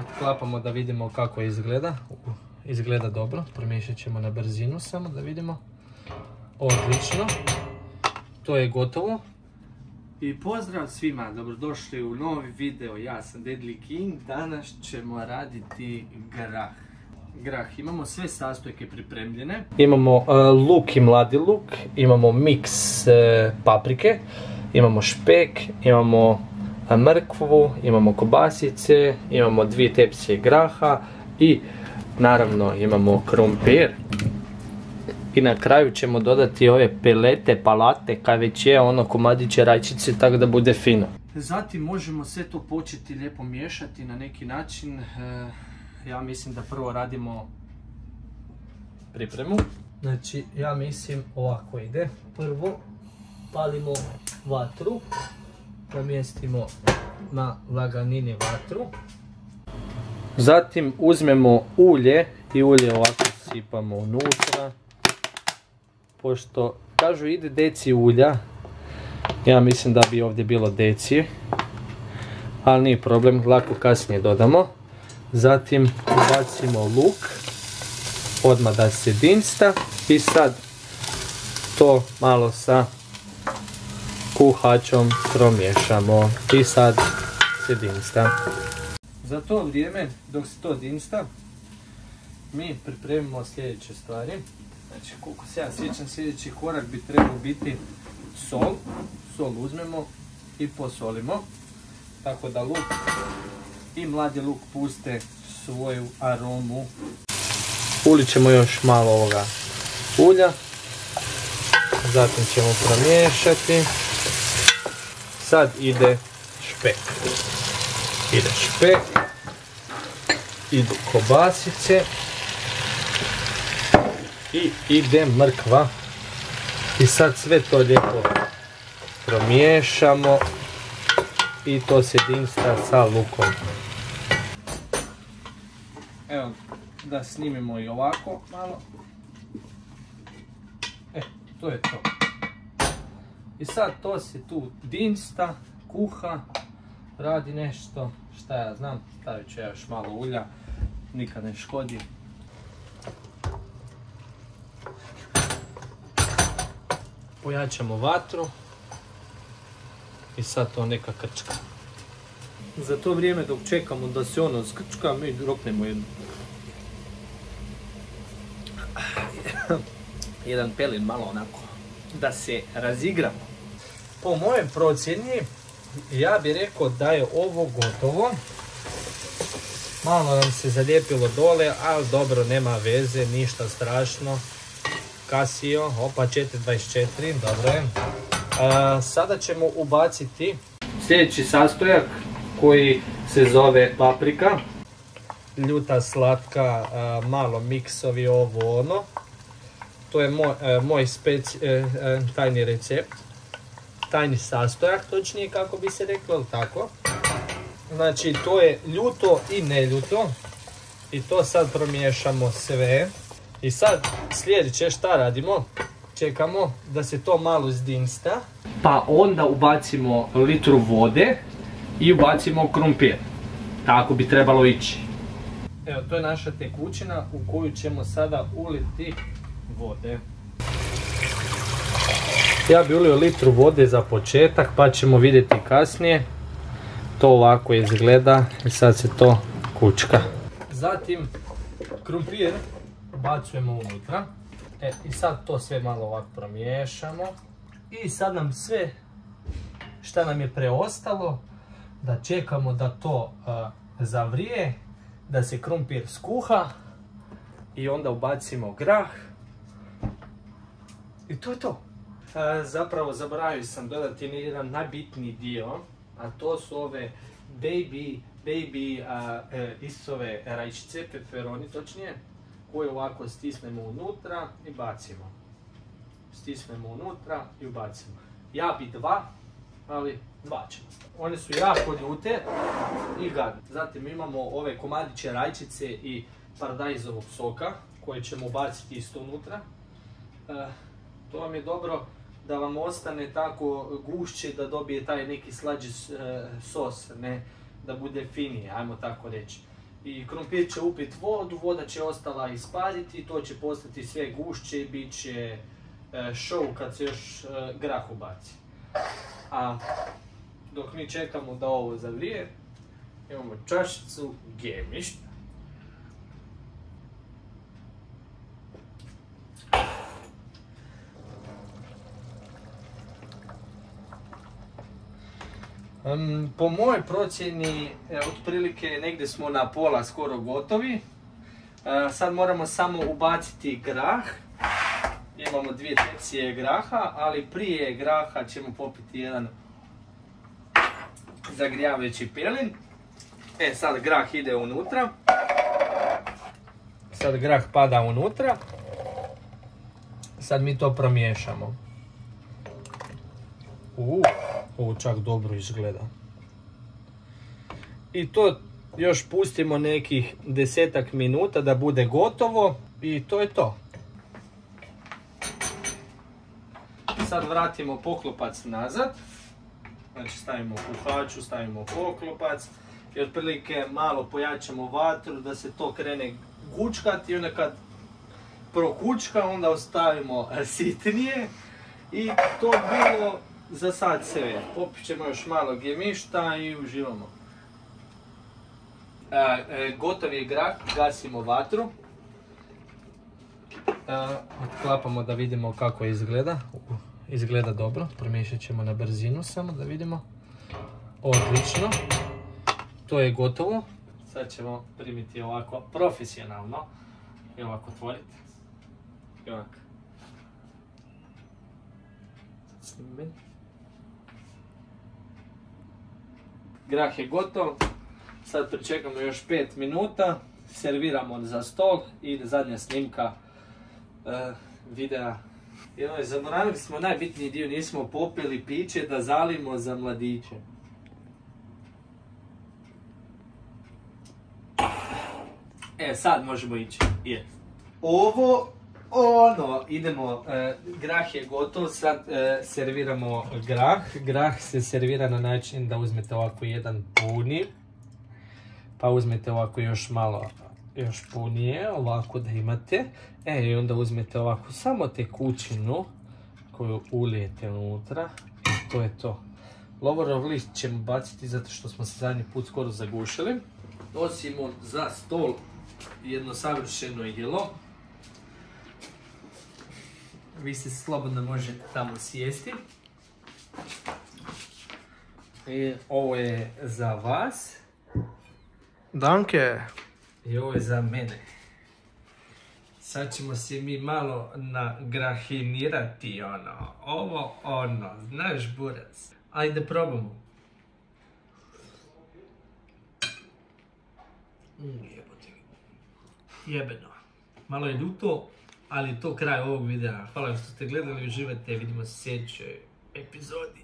Otklapamo da vidimo kako izgleda. Izgleda dobro, promiješat ćemo na brzinu samo da vidimo. Odlično. To je gotovo. I pozdrav svima, dobrodošli u novi video, ja sam Deadly King, danas ćemo raditi grah. Grah, imamo sve sastojke pripremljene. Imamo uh, luk i mladi luk, imamo miks uh, paprike, imamo špek, imamo mrkvu, imamo kobasice, imamo dvije tepsije graha i naravno imamo krumpir. I na kraju ćemo dodati ove pelete, palate, kaj već je ono komadiće rajčice, tako da bude fino. Zatim možemo sve to početi lijepo miješati na neki način. E, ja mislim da prvo radimo pripremu. Znači, ja mislim ovako ide. Prvo palimo vatru, namjestimo na laganini vatru. Zatim uzmemo ulje i ulje ovako sipamo unutra pošto kažu ide deci ulja, ja mislim da bi ovdje bilo deci, ali nije problem, lako kasnije dodamo. Zatim bacimo luk, odmah da se dinsta i sad to malo sa kuhačom promiješamo i sad se dinsta. Za to vrijeme dok se to dinsta mi pripremimo sljedeće stvari. Znači, koliko se ja sjećam, sljedeći korak bi trebao biti sol. Sol uzmemo i posolimo. Tako da luk i mladi luk puste svoju aromu. Ulit ćemo još malo ovoga ulja. Zatim ćemo promiješati. Sad ide špek. Ide špek. Idu kobasice i ide mrkva. I sad sve to lijepo promiješamo i to se dinsta sa lukom. Evo, da snimimo i ovako malo. E, to je to. I sad to se tu dinsta, kuha, radi nešto, šta ja znam, stavit ću još malo ulja, nikad ne škodi. pojačamo vatru i sad to neka krčka. Za to vrijeme dok čekamo da se ono skrčka, mi roknemo jednu. Jedan pelin malo onako, da se razigramo. Po mojem procjeni, ja bih rekao da je ovo gotovo. Malo nam se zalijepilo dole, ali dobro, nema veze, ništa strašno. Casio, opa 424, dobro je. sada ćemo ubaciti sljedeći sastojak koji se zove paprika. Ljuta, slatka, malo miksovi, ovo ono. To je moj, moj speci, e, e, tajni recept. Tajni sastojak, točnije kako bi se reklo, tako. Znači to je ljuto i neljuto. I to sad promiješamo sve. I sad sljedeće šta radimo? Čekamo da se to malo zdinsta. Pa onda ubacimo litru vode i ubacimo krumpir. Tako bi trebalo ići. Evo to je naša tekućina u koju ćemo sada uliti vode. Ja bi ulio litru vode za početak pa ćemo vidjeti kasnije. To ovako izgleda i sad se to kučka. Zatim krumpir ubacujemo unutra. E, I sad to sve malo ovako promiješamo. I sad nam sve šta nam je preostalo, da čekamo da to zavrije, da se krumpir skuha i onda ubacimo grah. I to je to. zapravo zaboravio sam dodati jedan najbitniji dio, a to su ove baby, baby e, isove rajčice, peperoni točnije koje ovako stisnemo unutra i bacimo. Stisnemo unutra i ubacimo. Ja bi dva, ali dva ćemo. One su jako ljute i gadne. Zatim imamo ove komadiće rajčice i paradajzovog soka koje ćemo baciti isto unutra. E, to vam je dobro da vam ostane tako gušće da dobije taj neki slađi e, sos, ne da bude finije, ajmo tako reći. I krompir će upit vodu, voda će ostala ispariti, to će postati sve gušće i bit će e, show kad se još e, grah ubaci. A dok mi čekamo da ovo zavrije, imamo čašicu gemišta. Po mojoj procjeni, e, otprilike negdje smo na pola skoro gotovi. E, sad moramo samo ubaciti grah. Imamo dvije tepsije graha, ali prije graha ćemo popiti jedan zagrijavajući pelin. E, sad grah ide unutra. Sad grah pada unutra. Sad mi to promiješamo. Uh, ovo čak dobro izgleda. I to još pustimo nekih desetak minuta da bude gotovo i to je to. Sad vratimo poklopac nazad. Znači stavimo kuhaču, stavimo poklopac i otprilike malo pojačamo vatru da se to krene gučkati i onda kad prokučka onda ostavimo sitnije i to bilo za sad sve. Popit ćemo još malo gemišta i uživamo. E, e, gotov je grah, gasimo vatru. E, otklapamo da vidimo kako izgleda. Izgleda dobro, promiješat ćemo na brzinu samo da vidimo. Odlično. To je gotovo. Sad ćemo primiti ovako profesionalno i ovako otvoriti. I ovako. Grah je gotov. Sad pričekamo još 5 minuta. Serviramo za stol i zadnja snimka uh, videa. Joj, zaboravili smo najbitniji dio, nismo popili piće da zalimo za mladiće. E, sad možemo ići. Yes. Ovo ono, idemo, e, grah je gotov, sad e, serviramo grah. Grah se servira na način da uzmete ovako jedan puni, pa uzmete ovako još malo, još punije, ovako da imate. E, i onda uzmete ovako samo tekućinu koju ulijete unutra to je to. Lovorov list ćemo baciti zato što smo se zadnji put skoro zagušili. Nosimo za stol jedno savršeno jelo vi se slobodno možete tamo sjesti. I ovo je za vas. Danke. I ovo je za mene. Sad ćemo se mi malo nagrahinirati, ono, ovo, ono, znaš burac. Ajde probamo. Mm. Jebeno. Malo je ljuto, ali to kraj ovog videa. Hvala što ste gledali, uživajte, vidimo se sljedećoj epizodi.